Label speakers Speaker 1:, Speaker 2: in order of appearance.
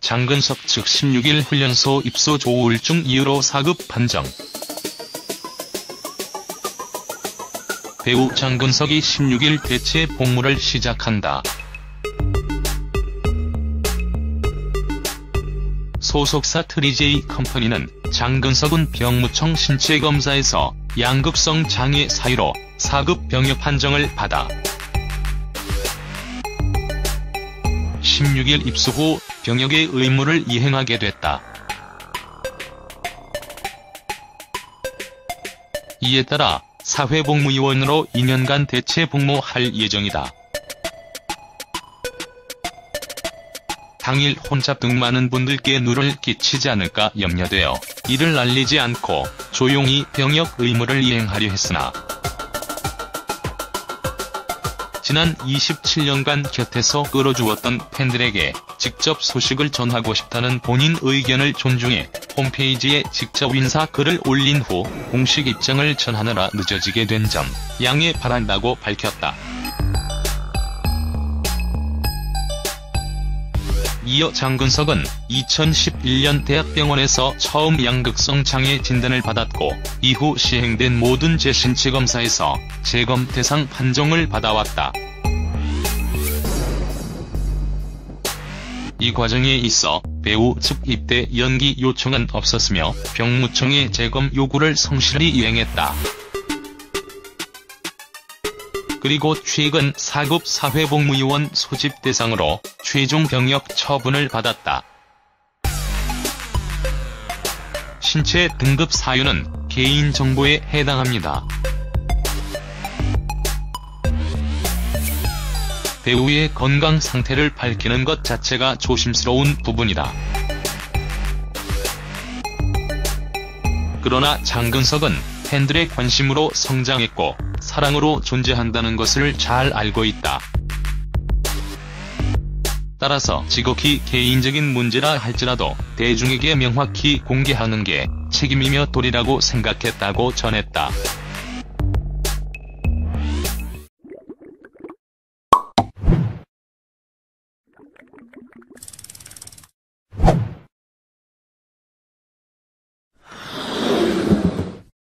Speaker 1: 장근석 측 16일 훈련소 입소 조울증 이유로 4급 판정. 배우 장근석이 16일 대체 복무를 시작한다. 소속사 트리제이 컴퍼니는 장근석은 병무청 신체검사에서 양극성 장애 사유로 4급 병역 판정을 받아 16일 입수 후 병역의 의무를 이행하게 됐다. 이에 따라 사회복무요원으로 2년간 대체 복무할 예정이다. 당일 혼잡 등 많은 분들께 누를 끼치지 않을까 염려되어 이를 알리지 않고 조용히 병역 의무를 이행하려 했으나 지난 27년간 곁에서 끌어주었던 팬들에게 직접 소식을 전하고 싶다는 본인 의견을 존중해 홈페이지에 직접 인사 글을 올린 후 공식 입장을 전하느라 늦어지게 된 점 양해 바란다고 밝혔다. 이어 장근석은 2011년 대학병원에서 처음 양극성 장애 진단을 받았고 이후 시행된 모든 재신체 검사에서 재검 대상 판정을 받아왔다. 이 과정에 있어 배우 측 입대 연기 요청은 없었으며 병무청의 재검 요구를 성실히 이행했다. 그리고 최근 4급 사회복무요원 소집 대상으로 최종 병역 처분을 받았다. 신체 등급 사유는 개인정보에 해당합니다. 배우의 건강 상태를 밝히는 것 자체가 조심스러운 부분이다. 그러나 장근석은 팬들의 관심으로 성장했고 사랑으로 존재한다는 것을 잘 알고 있다. 따라서 지극히 개인적인 문제라 할지라도 대중에게 명확히 공개하는 게 책임이며 도리라고 생각했다고 전했다.